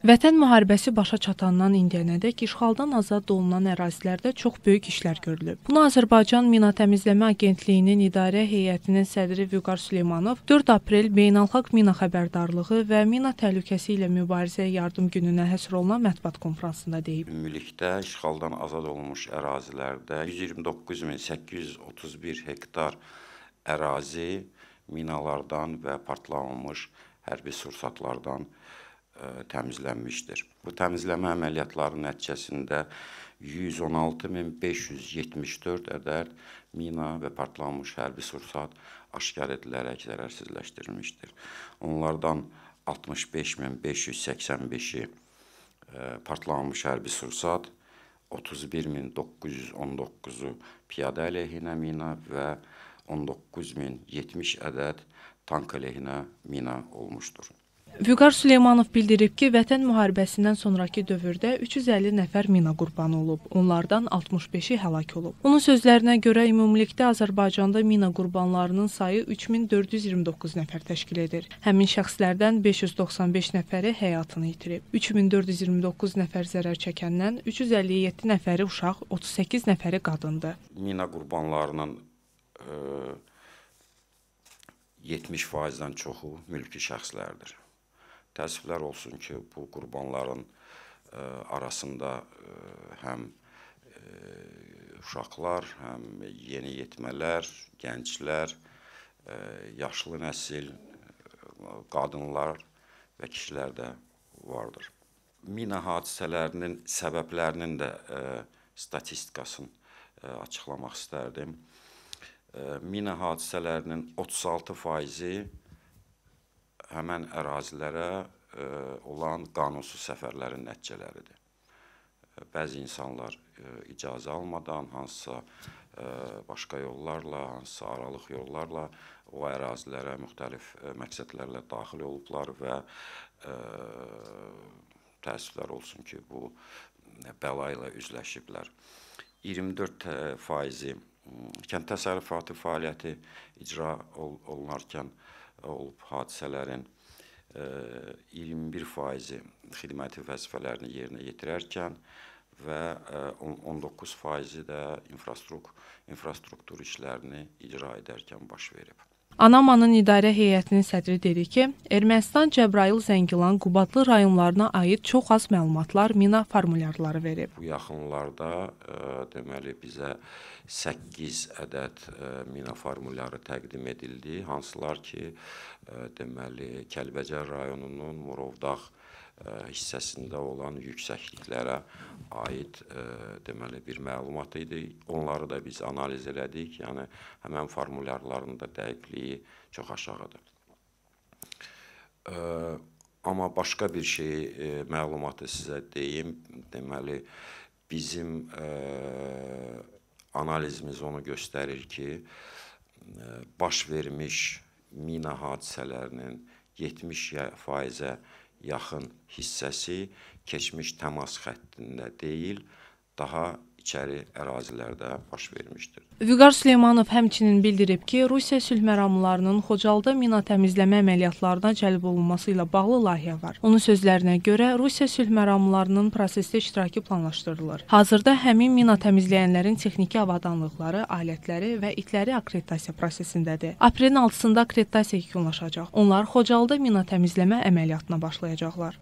Vətən müharibəsi başa çatandan indiyənədək işğaldan azad olunan ərazilərdə çox böyük işlər görülüb. Bunu Azərbaycan Mina Təmizləmə Agentliyinin idarə heyətinin sədri Vüqar Süleymanov 4 aprel Beynəlxalq Mina xəbərdarlığı və mina təhlükəsi ilə mübarizəyə yardım gününə həsr olunan mətbuat konfransında deyib. Ümumilikdə işğaldan azad olunmuş ərazilərdə 129831 hektar ərazi minalardan və partlanmış hərbi sursatlardan təmizlənmişdir. Bu təmizləmə əməliyyatları nəticəsində 116574 ədəd mina və partlanmış hərbi sursat aşkar edilərək zərərsizləşdirilmişdir. Onlardan 65585-i partlanmış hərbi sursat, 31919-u piyada əleyhinə mina və 19070 ədəd tank əleyhinə mina olmuşdur. Vüqar Süleymanov bildirib ki, Vətən müharibəsindən sonrakı dövrdə 350 nəfər mina qurbanı olub. Onlardan 65-i həlak olub. Onun sözlərinə görə ümumilikdə Azərbaycanda mina qurbanlarının sayı 3429 nəfər təşkil edir. Həmin şəxslərdən 595 nəfəri həyatını itirib. 3429 nəfər zərər çəkəndən 357 nəfəri uşaq, 38 nəfəri qadındır. Mina qurbanlarının ə, 70%-dən çoxu mülki şəxslərdir. Təəssüflər olsun ki, bu qurbanların ə, e, arasında ə, e, həm ə, e, uşaqlar, həm yeniyetmələr, gənclər, ə, yaşlı nəsil, qadınlar və kişilər də vardır. Mina hadisələrinin səbəblərinin də ə, statistikasını ə, açıqlamaq istərdim. Mina hadisələrinin 36 faizi həmən ərazilərə ə, e, olan qanunsuz səfərlərin nəticələridir. E, bəzi insanlar ə, e, icazə almadan hansısa ə, başqa yollarla, hansısa aralıq yollarla o ərazilərə müxtəlif ə, məqsədlərlə daxil olublar və ə, təəssüflər olsun ki, bu bəla ilə üzləşiblər. 24 faizi kənd təsərrüfatı fəaliyyəti icra olunarkən olub hadisələrin 21 faizi xidməti vəzifələrini yerinə yetirərkən və 19 faizi də infrastruktur, infrastruktur işlərini icra edərkən baş verib. Anamanın idarə heyətinin sədri dedi ki, Ermənistan Cəbrayıl, Zəngilan, Qubadlı rayonlarına aid çox az məlumatlar mina formulyarları verib. Bu yaxınlarda ə, e, deməli bizə 8 ədəd ə, e, mina formulyarı təqdim edildi, hansılar ki, ə, e, deməli Kəlbəcər rayonunun Murovdağ hissəsində olan yüksəkliklərə aid ə, deməli bir məlumat idi. Onları da biz analiz elədik. Yəni həmin formulyarların da dəqiqliyi çox aşağıdır. Ə, amma başqa bir şey ə, məlumatı sizə deyim. Deməli bizim ə, analizimiz onu göstərir ki, ə, baş vermiş mina hadisələrinin 70%-ə yaxın hissəsi keçmiş təmas xəttində deyil, daha içəri ərazilərdə baş vermişdir. Vüqar Süleymanov həmçinin bildirib ki, Rusiya sülh məramlılarının Xocalda mina təmizləmə əməliyyatlarına cəlb olunması ilə bağlı layihə var. Onun sözlərinə görə Rusiya sülh məramlılarının prosesdə iştirakı planlaşdırılır. Hazırda həmin mina təmizləyənlərin texniki avadanlıqları, alətləri və itləri akkreditasiya prosesindədir. Aprelin 6-sında akkreditasiya yekunlaşacaq. Onlar Xocalda mina təmizləmə əməliyyatına başlayacaqlar.